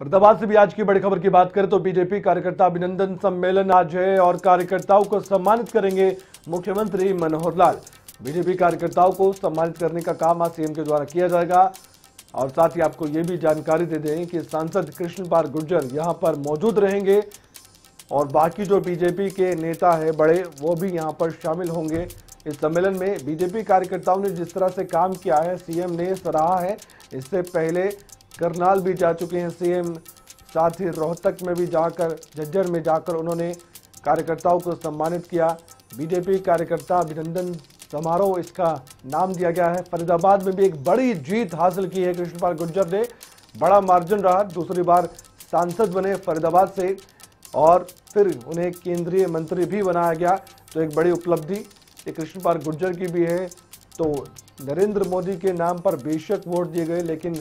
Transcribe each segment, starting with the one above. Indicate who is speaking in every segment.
Speaker 1: फरीदाबाद से भी आज की बड़ी खबर की बात करें तो बीजेपी कार्यकर्ता अभिनंदन सम्मेलन आज है और कार्यकर्ताओं को सम्मानित करेंगे मुख्यमंत्री मनोहर लाल। बीजेपी कार्यकर्ताओं को सम्मानित करने का काम आज सीएम के द्वारा किया जाएगा। और साथ ही आपको ये भी जानकारी दे दें कि सांसद कृष्ण पाल गुर्जर यहाँ पर मौजूद रहेंगे और बाकी जो बीजेपी के नेता है बड़े, वो भी यहाँ पर शामिल होंगे। इस सम्मेलन में बीजेपी कार्यकर्ताओं ने जिस तरह से काम किया है, सीएम ने सराहा है। इससे पहले करनाल भी जा चुके हैं सीएम। साथ ही रोहतक में भी जाकर, झज्जर में जाकर उन्होंने कार्यकर्ताओं को सम्मानित किया। बीजेपी कार्यकर्ता अभिनंदन समारोह इसका नाम दिया गया है। फरीदाबाद में भी एक बड़ी जीत हासिल की है कृष्णपाल गुर्जर ने। बड़ा मार्जिन रहा, दूसरी बार सांसद बने फरीदाबाद से और फिर उन्हें केंद्रीय मंत्री भी बनाया गया। तो एक बड़ी उपलब्धि ये कृष्णपाल गुर्जर की भी है। तो नरेंद्र मोदी के नाम पर बेशक वोट दिए गए, लेकिन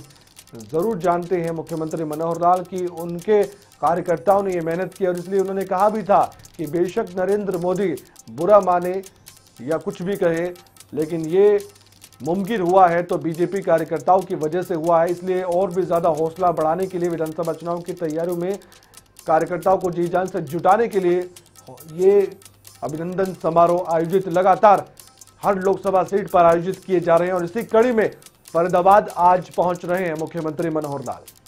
Speaker 1: ज़रूर जानते हैं मुख्यमंत्री मनोहर लाल की उनके कार्यकर्ताओं ने ये मेहनत की और इसलिए उन्होंने कहा भी था कि बेशक नरेंद्र मोदी बुरा माने या कुछ भी कहे, लेकिन ये मुमकिन हुआ है तो बीजेपी कार्यकर्ताओं की वजह से हुआ है। इसलिए और भी ज़्यादा हौसला बढ़ाने के लिए विधानसभा चुनाव की तैयारियों में कार्यकर्ताओं को जी जान से जुटाने के लिए ये अभिनंदन समारोह आयोजित लगातार हर लोकसभा सीट पर आयोजित किए जा रहे हैं और इसी कड़ी में फरीदाबाद आज पहुँच रहे हैं मुख्यमंत्री मनोहर लाल।